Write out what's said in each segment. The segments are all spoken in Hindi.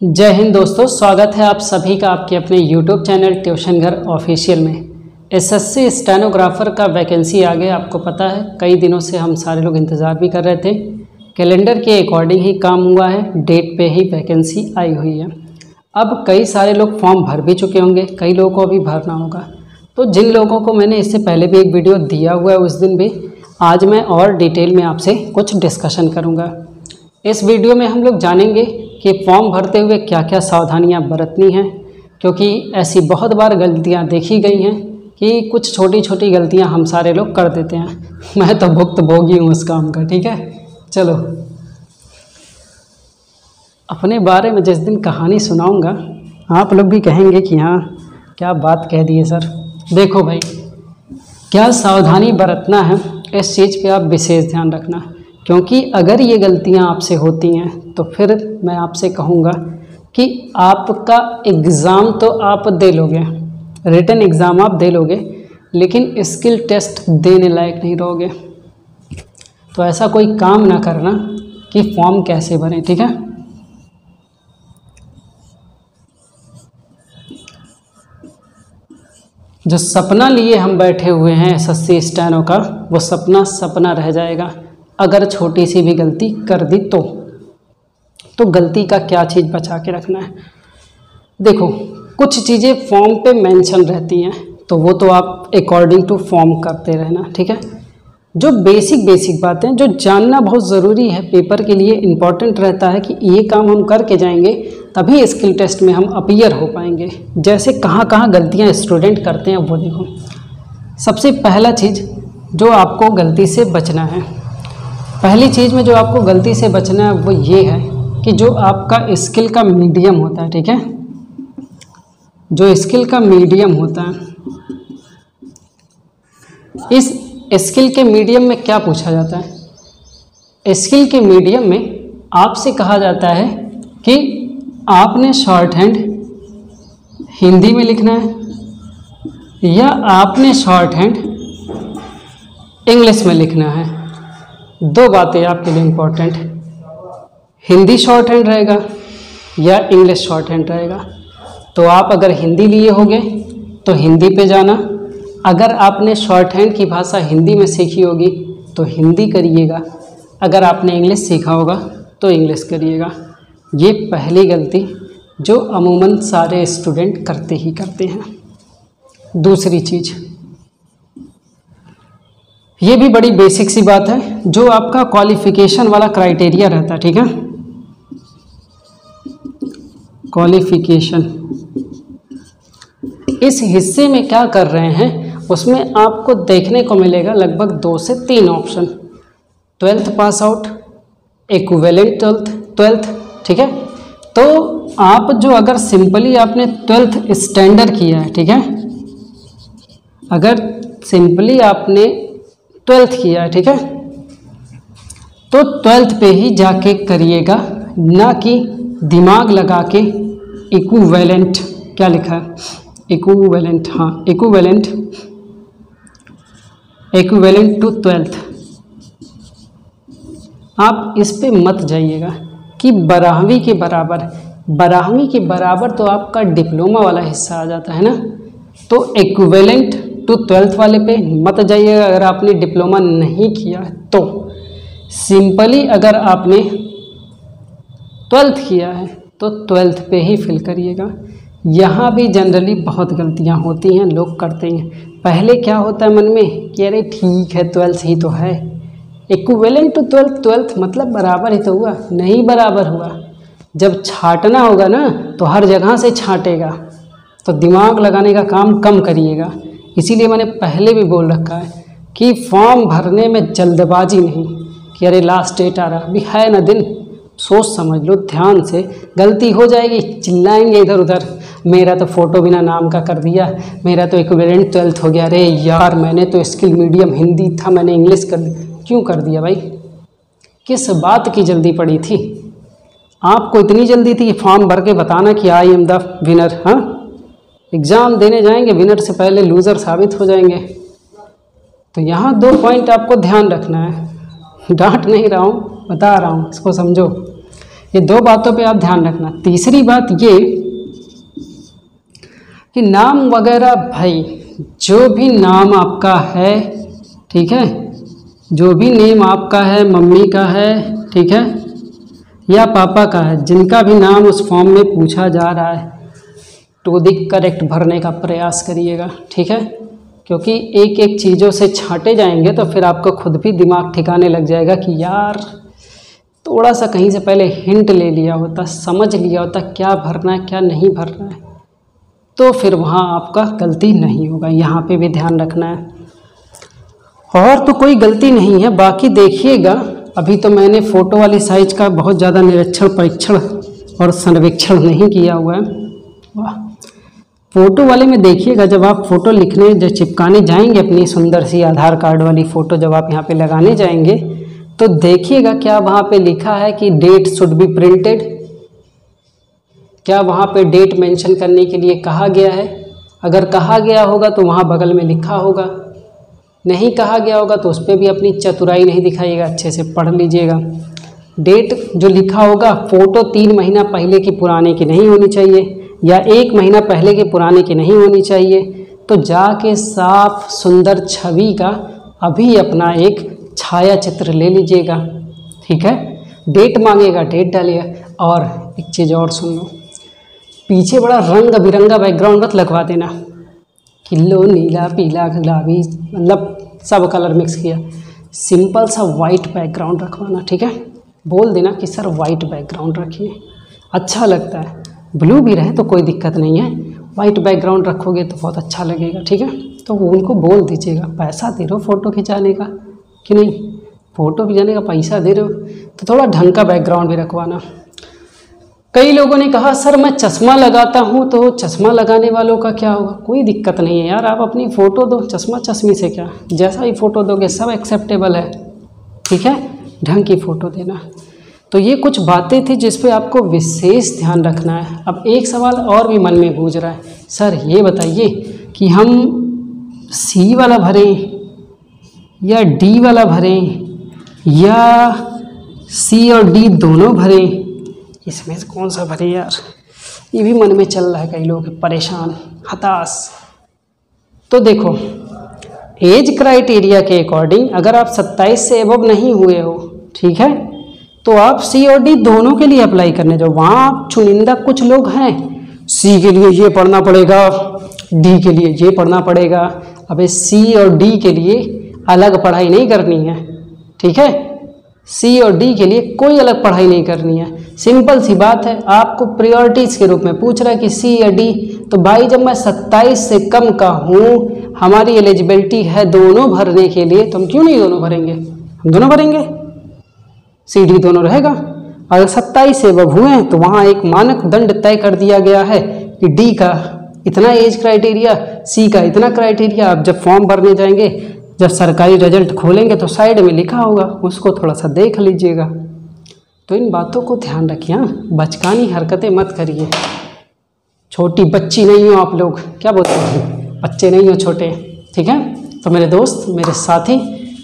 जय हिंद दोस्तों, स्वागत है आप सभी का आपके अपने YouTube चैनल ट्यूशन घर ऑफिशियल में। एसएससी स्टेनोग्राफर का वैकेंसी आ गया आपको पता है, कई दिनों से हम सारे लोग इंतज़ार भी कर रहे थे। कैलेंडर के अकॉर्डिंग ही काम हुआ है, डेट पे ही वैकेंसी आई हुई है। अब कई सारे लोग फॉर्म भर भी चुके होंगे, कई लोगों को अभी भरना होगा। तो जिन लोगों को मैंने इससे पहले भी एक वीडियो दिया हुआ है उस दिन भी, आज मैं और डिटेल में आपसे कुछ डिस्कशन करूँगा। इस वीडियो में हम लोग जानेंगे कि फॉर्म भरते हुए क्या क्या सावधानियाँ बरतनी हैं, क्योंकि ऐसी बहुत बार गलतियाँ देखी गई हैं कि कुछ छोटी छोटी गलतियाँ हम सारे लोग कर देते हैं। मैं तो भुक्त भोगी हूँ उस काम का, ठीक है? चलो। अपने बारे में जिस दिन कहानी सुनाऊँगा, आप लोग भी कहेंगे कि हाँ क्या बात कह दिए सर। देखो भाई, क्या सावधानी बरतना है, इस चीज़ पे आप विशेष ध्यान रखना। क्योंकि अगर ये गलतियाँ आपसे होती हैं तो फिर मैं आपसे कहूँगा कि आपका एग्ज़ाम तो आप दे लोगे रिटर्न एग्ज़ाम आप दे लोगे, लेकिन स्किल टेस्ट देने लायक नहीं रहोगे। तो ऐसा कोई काम ना करना कि फॉर्म कैसे भरें, ठीक है? जो सपना लिए हम बैठे हुए हैं एस एस स्टैनो का, वो सपना सपना रह जाएगा। अगर छोटी सी भी गलती कर दी तो तो गलती का क्या चीज़ बचा के रखना है? देखो, कुछ चीज़ें फॉर्म पे मेंशन रहती हैं तो वो तो आप अकॉर्डिंग टू फॉर्म करते रहना, ठीक है? जो बेसिक बेसिक बातें, जो जानना बहुत ज़रूरी है पेपर के लिए इंपॉर्टेंट रहता है कि ये काम हम करके जाएँगे, तभी स्किल टेस्ट में हम अपीयर हो पाएँगे। जैसे कहाँ कहाँ गलतियाँ स्टूडेंट करते हैं, वो देखो। सबसे पहला चीज़ जो आपको गलती से बचना है पहली चीज़ में जो आपको गलती से बचना है, वो ये है कि जो आपका स्किल का मीडियम होता है, ठीक है? जो स्किल का मीडियम होता है, इस स्किल के मीडियम में क्या पूछा जाता है? स्किल के मीडियम में आपसे कहा जाता है कि आपने शॉर्ट हैंड हिंदी में लिखना है, या आपने शॉर्ट हैंड इंग्लिश में लिखना है। दो बातें आपके लिए इम्पोर्टेंट हिंदी शॉर्ट हैंड रहेगा या इंग्लिश शॉर्ट हैंड रहेगा। तो आप अगर हिंदी लिए होगे तो हिंदी पे जाना। अगर आपने शॉर्ट हैंड की भाषा हिंदी में सीखी होगी तो हिंदी करिएगा। अगर आपने इंग्लिश सीखा होगा तो इंग्लिश करिएगा। ये पहली गलती जो अमूमन सारे स्टूडेंट करते ही करते हैं। दूसरी चीज़ ये भी बड़ी बेसिक सी बात है, जो आपका क्वालिफिकेशन वाला क्राइटेरिया रहता है, ठीक है? क्वालिफिकेशन इस हिस्से में क्या कर रहे हैं, उसमें आपको देखने को मिलेगा लगभग दो से तीन option twelfth pass out equivalent twelfth twelfth ठीक है? तो आप जो अगर सिंपली आपने ट्वेल्थ स्टैंडर्ड किया है, ठीक है? अगर सिंपली आपने ट्वेल्थ किया है, ठीक है? तो ट्वेल्थ पे ही जाके करिएगा, ना कि दिमाग लगा के इक्वलेंट क्या लिखा है? इक्वलेंट हाँ इक्वलेंट इक्वलेंट टू ट्वेल्थ आप इस पे मत जाइएगा कि बारहवीं के बराबर, बारहवीं के बराबर तो आपका डिप्लोमा वाला हिस्सा आ जाता है ना? तो इक्वलेंट टू ट्वेल्थ वाले पे मत जाइएगा अगर आपने डिप्लोमा नहीं किया है तो। सिंपली अगर आपने ट्वेल्थ किया है तो ट्वेल्थ पे ही फिल करिएगा। यहाँ भी जनरली बहुत गलतियाँ होती हैं, लोग करते हैं। पहले क्या होता है मन में कि अरे ठीक है ट्वेल्थ ही तो है। इक्वेलेंट टू ट्वेल्थ ट्वेल्थ मतलब बराबर ही तो हुआ, नहीं बराबर हुआ। जब छाटना होगा ना तो हर जगह से छाटेगा। तो दिमाग लगाने का काम कम करिएगा। इसीलिए मैंने पहले भी बोल रखा है कि फॉर्म भरने में जल्दबाजी नहीं कि अरे लास्ट डेट आ रहा, अभी है ना दिन, सोच समझ लो, ध्यान से, गलती हो जाएगी, चिल्लाएँगे इधर उधर। मेरा तो फ़ोटो बिना नाम का कर दिया, मेरा तो इक्विवेलेंट ट्वेल्थ हो गया। अरे यार, मैंने तो स्किल मीडियम हिंदी था, मैंने इंग्लिश कर क्यों कर दिया भाई? किस बात की जल्दी पड़ी थी? आपको इतनी जल्दी थी फॉर्म भर के बताना कि आई एम द विनर हाँ? एग्ज़ाम देने जाएँगे विनर से पहले लूज़र साबित हो जाएँगे। तो यहाँ दो पॉइंट आपको ध्यान रखना है। डांट नहीं रहा हूँ, बता रहा हूँ, इसको समझो। ये दो बातों पे आप ध्यान रखना। तीसरी बात ये कि नाम वगैरह भाई, जो भी नाम आपका है, ठीक है? जो भी नेम आपका है, मम्मी का है, ठीक है? या पापा का है, जिनका भी नाम उस फॉर्म में पूछा जा रहा है टू दी करेक्ट भरने का प्रयास करिएगा, ठीक है? क्योंकि एक एक चीज़ों से छांटे जाएँगे तो फिर आपका खुद भी दिमाग ठिकाने लग जाएगा कि यार थोड़ा सा कहीं से पहले हिंट ले लिया होता, समझ लिया होता क्या भरना है, क्या नहीं भरना है। तो फिर वहाँ आपका गलती नहीं होगा, यहाँ पे भी ध्यान रखना है। और तो कोई गलती नहीं है, बाकी देखिएगा, अभी तो मैंने फ़ोटो वाली साइज़ का बहुत ज़्यादा निरीक्षण परीक्षण और सर्वेक्षण नहीं किया हुआ है। वाह। फ़ोटो वाले में देखिएगा, जब आप फ़ोटो लिखने, जब चिपकाने जाएँगे अपनी सुंदर सी आधार कार्ड वाली फ़ोटो जब आप यहाँ पे लगाने जाएँगे तो देखिएगा क्या वहाँ पे लिखा है कि डेट शुड बी प्रिंटेड क्या वहाँ पे डेट मेंशन करने के लिए कहा गया है? अगर कहा गया होगा तो वहाँ बगल में लिखा होगा। नहीं कहा गया होगा तो उस पर भी अपनी चतुराई नहीं दिखाइएगा, अच्छे से पढ़ लीजिएगा। डेट जो लिखा होगा फ़ोटो तीन महीना पहले की, पुराने की नहीं होनी चाहिए। या एक महीना पहले के पुराने की नहीं होनी चाहिए तो जाके साफ़ सुंदर छवि का अभी अपना एक छाया चित्र ले लीजिएगा। ठीक है? डेट मांगेगा डेट डालिएगा और एक चीज़ और सुन लो। पीछे बड़ा रंग बिरंगा बैकग्राउंड मत लगवा देना। किलो नीला, पीला, गुलाबी मतलब सब कलर मिक्स किया। सिंपल सा वाइट बैकग्राउंड रखवाना, ठीक है? बोल देना कि सर वाइट बैकग्राउंड रखिए। अच्छा लगता है। ब्लू भी रहे तो कोई दिक्कत नहीं है। वाइट बैकग्राउंड रखोगे तो बहुत अच्छा लगेगा, ठीक है? तो उनको बोल दीजिएगा, पैसा दे रहे हो फ़ोटो खिंचाने का कि नहीं? फ़ोटो खिंचाने का पैसा दे रहे हो तो थोड़ा ढंग का बैकग्राउंड भी रखवाना। कई लोगों ने कहा, सर, मैं चश्मा लगाता हूँ तो चश्मा लगाने वालों का क्या होगा? कोई दिक्कत नहीं है यार, आप अपनी फ़ोटो दो, चश्मा चश्मी से क्या? जैसा ही फ़ोटो दोगे, सब एक्सेप्टेबल है, ठीक है? ढंग की फ़ोटो देना। तो ये कुछ बातें थी जिस पे आपको विशेष ध्यान रखना है। अब एक सवाल और भी मन में गूंज रहा है। सर, ये बताइए कि हम सी वाला भरें या डी वाला भरें या सी और डी दोनों भरें? इसमें से कौन सा भरे यार? ये भी मन में चल रहा है कई लोग परेशान, हताश। तो देखो, एज क्राइटेरिया के अकॉर्डिंग अगर आप 27 से एबव नहीं हुए हो, ठीक है? तो आप सी और डी दोनों के लिए अप्लाई करने जाओ। वहाँ आप चुनिंदा कुछ लोग हैं। सी के लिए ये पढ़ना पड़ेगा डी के लिए ये पढ़ना पड़ेगा। अबे सी और डी के लिए अलग पढ़ाई नहीं करनी है, ठीक है? सी और डी के लिए कोई अलग पढ़ाई नहीं करनी है। सिंपल सी बात है, आपको प्रियोरिटीज़ के रूप में पूछ रहा है कि सी या डी तो भाई जब मैं 27 से कम का हूँ, हमारी एलिजिबिलिटी है दोनों भरने के लिए तो हम क्यों नहीं दोनों भरेंगे? हम दोनों भरेंगे। सी डी दोनों रहेगा। अगर सत्ताईस से वह हुए तो वहाँ एक मानक दंड तय कर दिया गया है कि डी का इतना एज क्राइटेरिया, सी का इतना क्राइटेरिया, आप जब फॉर्म भरने जाएँगे, जब सरकारी रिज़ल्ट खोलेंगे तो साइड में लिखा होगा, उसको थोड़ा सा देख लीजिएगा। तो इन बातों को ध्यान रखिए हाँ बचकानी हरकतें मत करिए। छोटी बच्ची नहीं हो आप लोग, क्या बोलते हैं? बच्चे नहीं हो छोटे, ठीक है? तो मेरे दोस्त, मेरे साथी,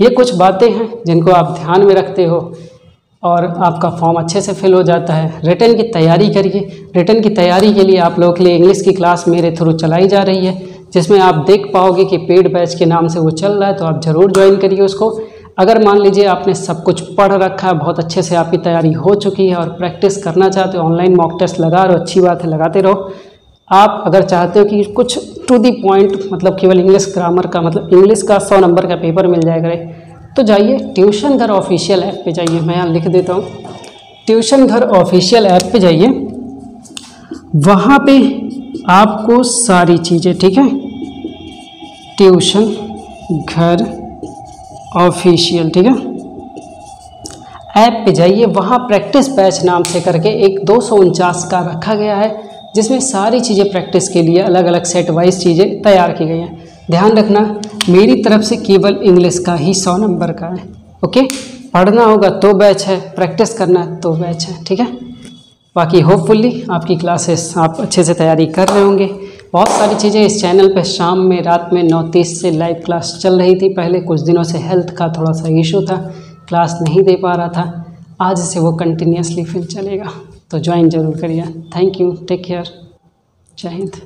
ये कुछ बातें हैं जिनको आप ध्यान में रखते हो। और आपका फॉर्म अच्छे से फिल हो जाता है। रिटर्न की तैयारी करिए। रिटर्न की तैयारी के लिए आप लोगों के लिए इंग्लिश की क्लास मेरे थ्रू चलाई जा रही है, जिसमें आप देख पाओगे कि पेड बैच के नाम से वो चल रहा है तो आप ज़रूर ज्वाइन करिए उसको। अगर मान लीजिए आपने सब कुछ पढ़ रखा है, बहुत अच्छे से आपकी तैयारी हो चुकी है और प्रैक्टिस करना चाहते हो ऑनलाइन मॉक टेस्ट लगा रहे हो, अच्छी बात है, लगाते रहो। आप अगर चाहते हो कि कुछ टू दी पॉइंट मतलब केवल इंग्लिश ग्रामर का मतलब इंग्लिश का सौ नंबर का पेपर मिल जाए करे तो जाइए, ट्यूशन घर ऑफिशियल ऐप पे जाइए, मैं यहाँ लिख देता हूँ। ट्यूशन घर ऑफिशियल ऐप पे जाइए। वहाँ पे आपको सारी चीज़ें, ठीक है? ट्यूशन घर ऑफिशियल, ठीक है? ऐप पे जाइए, वहाँ प्रैक्टिस बैच नाम से करके एक दो का रखा गया है, जिसमें सारी चीज़ें प्रैक्टिस के लिए अलग अलग सेट वाइज चीज़ें तैयार की गई हैं। ध्यान रखना, मेरी तरफ़ से केवल इंग्लिश का ही सौ नंबर का है ओके पढ़ना होगा तो बैच है प्रैक्टिस करना है तो बैच है, ठीक है? बाकी होपफुली आपकी क्लासेस आप अच्छे से तैयारी कर रहे होंगे। बहुत सारी चीज़ें इस चैनल पे शाम में, रात में नौ तीस से लाइव क्लास चल रही थी पहले, कुछ दिनों से हेल्थ का थोड़ा सा इशू था क्लास नहीं दे पा रहा था, आज से वो कंटिन्यूसली फिर चलेगा। तो ज्वाइन ज़रूर करिए। थैंक यू टेक केयर जय हिंद।